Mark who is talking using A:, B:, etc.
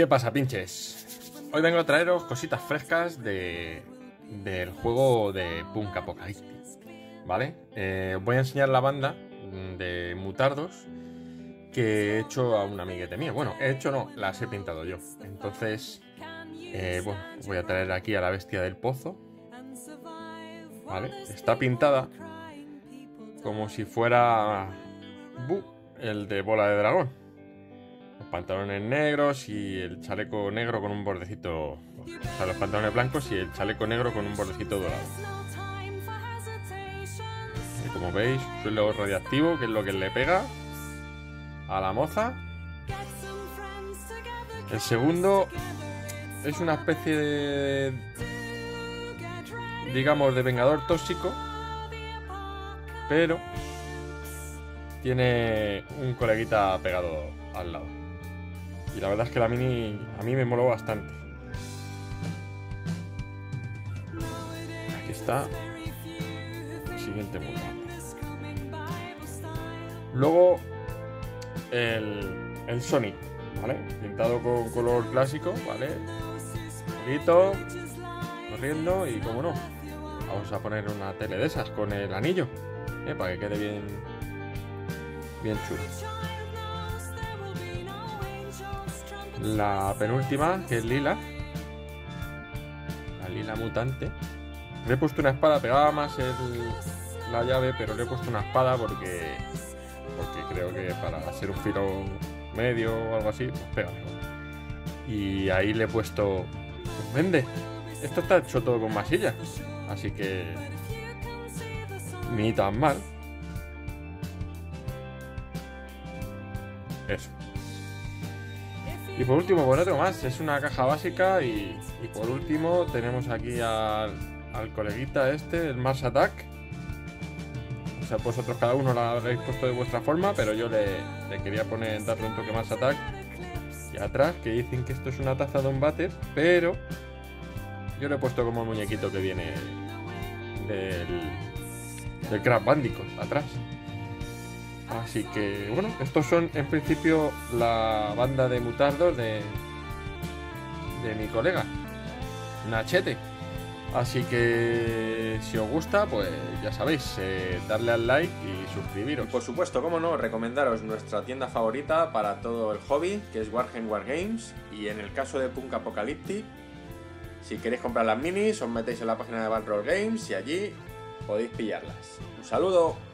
A: ¿Qué pasa, pinches? Hoy vengo a traeros cositas frescas de, del juego de Punk Apocalypse. ¿Vale? Eh, voy a enseñar la banda de mutardos que he hecho a un amiguete mío. Bueno, he hecho no, las he pintado yo. Entonces, eh, bueno, voy a traer aquí a la bestia del pozo. ¿Vale? Está pintada como si fuera el de bola de dragón. Los pantalones negros y el chaleco negro con un bordecito. O sea, los pantalones blancos y el chaleco negro con un bordecito dorado. Y como veis, suelo radiactivo, que es lo que le pega a la moza. El segundo es una especie de. digamos, de vengador tóxico. Pero tiene un coleguita pegado al lado. Y la verdad es que la mini a mí me moló bastante. Aquí está. Siguiente mundo. Luego el, el Sonic, ¿vale? Pintado con color clásico, ¿vale? Poquito, corriendo y como no. Vamos a poner una tele de esas con el anillo, ¿eh? para que quede bien, bien chulo. La penúltima, que es lila. La lila mutante. Le he puesto una espada, pegaba más el, la llave, pero le he puesto una espada porque porque creo que para hacer un filo medio o algo así, pues pega. Y ahí le he puesto, pues vende. Esto está hecho todo con masilla, así que ni tan mal. Eso. Y por último, bueno, otro más. Es una caja básica y, y por último tenemos aquí al, al coleguita este, el Mars Attack o sea, vosotros cada uno la habréis puesto de vuestra forma, pero yo le, quería poner, darle un toque más attack. Y atrás, que dicen que esto es una taza de un váter, pero yo le he puesto como el muñequito que viene del, del Crab Bandicoot, atrás. Así que, bueno, estos son en principio la banda de mutardos de, de mi colega, Nachete. Así que si os gusta, pues ya sabéis, eh, darle al like y suscribiros.
B: Por supuesto, como no, recomendaros nuestra tienda favorita para todo el hobby, que es Wargame Wargames. Y en el caso de Punk Apocalyptic, si queréis comprar las minis, os metéis en la página de Roll Games y allí podéis pillarlas. Un saludo.